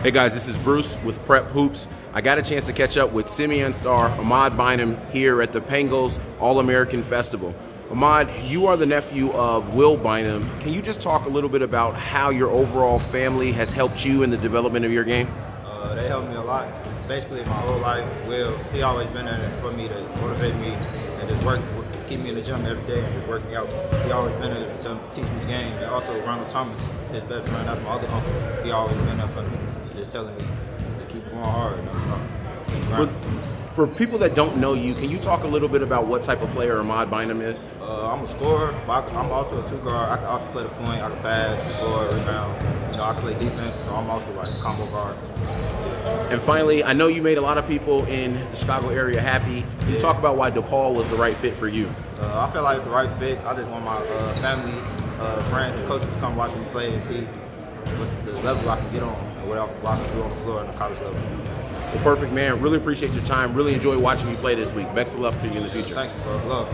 Hey guys, this is Bruce with Prep Hoops. I got a chance to catch up with Simeon star Ahmad Bynum here at the Pangos All American Festival. Ahmad, you are the nephew of Will Bynum. Can you just talk a little bit about how your overall family has helped you in the development of your game? Uh, they helped me a lot. Basically, my whole life, Will, he always been there for me to motivate me and just work, keep me in the gym every day and just working out. He always been there to teach me the game. And also, Ronald Thomas, his best friend, that's my other uncle. He always been there for me just telling me to keep going hard. For, for, people that don't know you, can you talk a little bit about what type of player Ahmad Bynum is? Uh, I'm a scorer, I'm also a two guard. I can also play the point. I can pass, score, rebound. You know, I play defense, so I'm also like a combo guard. And finally, I know you made a lot of people in the Chicago area happy. Can you yeah. talk about why DePaul was the right fit for you? Uh, I feel like it's the right fit. I just want my uh, family, uh, friends, and coaches to come watch me play and see the level I can get on and what I can do on the floor in the college level. Well, perfect, man. Really appreciate your time. Really enjoy watching you play this week. Best of luck for you in the future. Thanks, bro. Love.